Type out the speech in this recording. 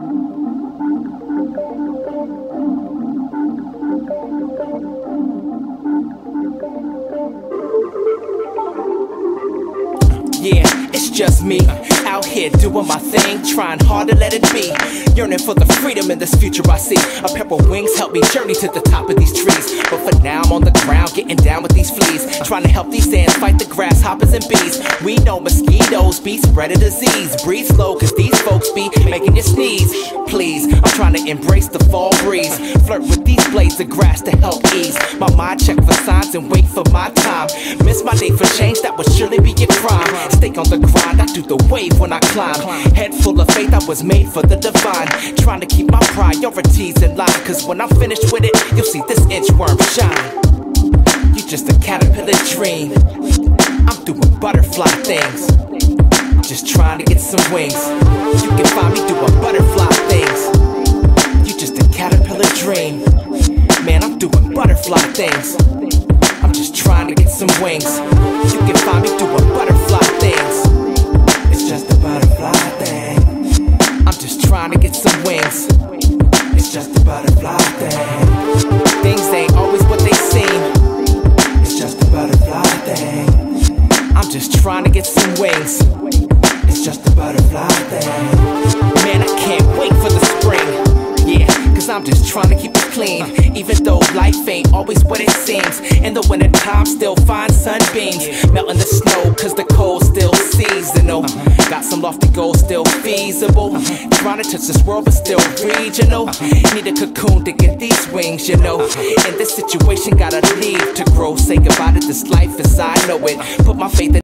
Thank you. Yeah, it's just me out here doing my thing, trying hard to let it be. Yearning for the freedom in this future I see. A pair of wings help me journey to the top of these trees. But for now, I'm on the ground getting down with these fleas, trying to help these ants fight the grasshoppers and bees. We know mosquitoes be spreading disease. Breathe slow, cause these folks be making you sneeze. Please, I'm trying to embrace the fall breeze. Flirt with these blades of grass to help ease my mind. Check for signs and wait for my time. Miss my day for change, that would surely be a crime. On the grind, I do the wave when I climb. Head full of faith, I was made for the divine. Trying to keep my priorities in line, cause when I'm finished with it, you'll see this inchworm shine. You just a caterpillar dream. I'm doing butterfly things. Just trying to get some wings. You can find me doing butterfly things. You just a caterpillar dream. Man, I'm doing butterfly things. Trying to get some wings. You can find me doing butterfly things. It's just a butterfly thing. I'm just trying to get some wings. It's just a butterfly thing. Things ain't always what they seem. It's just a butterfly thing. I'm just trying to get some wings. It's just a butterfly thing. Man, I can't wait for the spring. Yeah, cause I'm just trying to keep clean. Even though life ain't always what it seems. In the winter time, still find sunbeams. Melting the snow, cause the cold still seasonal. Got some lofty goals still feasible. Trying to touch this world, but still regional. Need a cocoon to get these wings, you know. In this situation, gotta leave to grow. Say goodbye to this life as I know it. Put my faith in